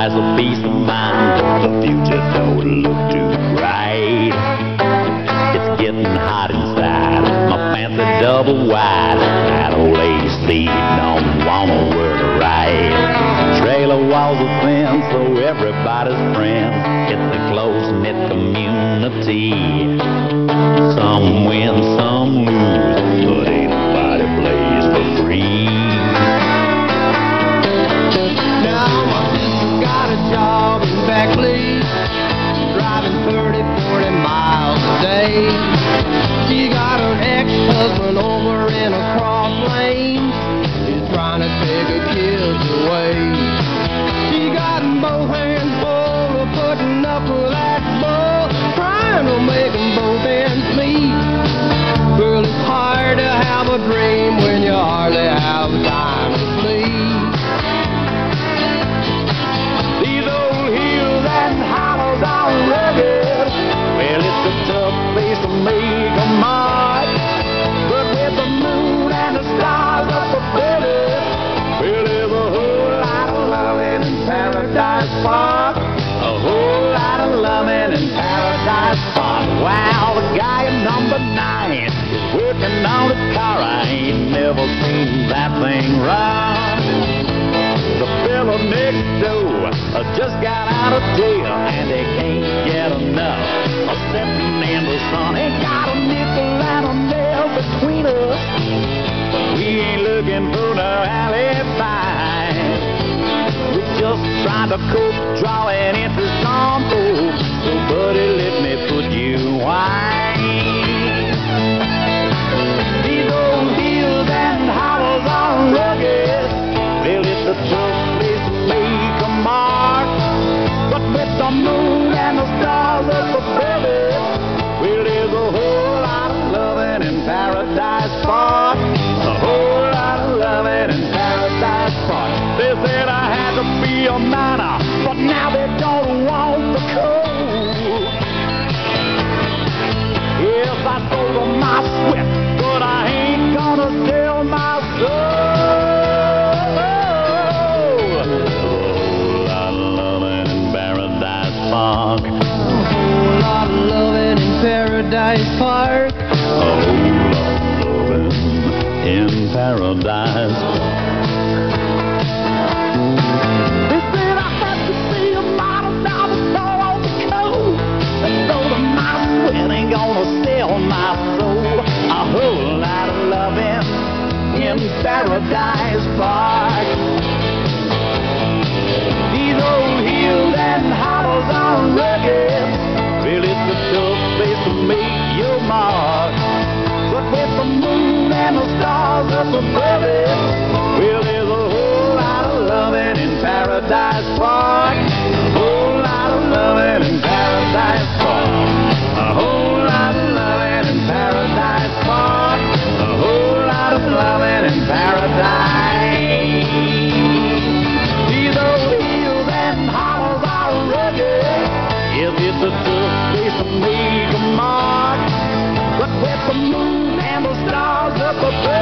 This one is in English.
prize a peace of mind, but the future don't look too bright. It's getting hot inside, my fancy double wide. That old lady seat don't wanna work right. Trailer walls are thin, so everybody's friends. It's a close-knit community. Some win, putting Wow, the guy at number nine is working on his car. I ain't never seen that thing run. The fella next door just got out of jail and they can't get enough of sitting in the sun. Ain't got a nickel and a nail between us, we ain't looking for no alibi. We just trying to cope, drawing interest on folks. So, buddy, let me put you wine. A bottom out of all the coal that go to my sweet ain't gonna sell my soul. A whole lot of loving in Paradise Park. Up above it, well, there's a whole lot of loving in Paradise Park. A whole lot of loving in Paradise Park. A whole lot of loving in Paradise Park. A whole lot of loving in Paradise. These old hills and hollows are rugged. Yes, it's a tough place to make a mark. But with the moon and the stars up above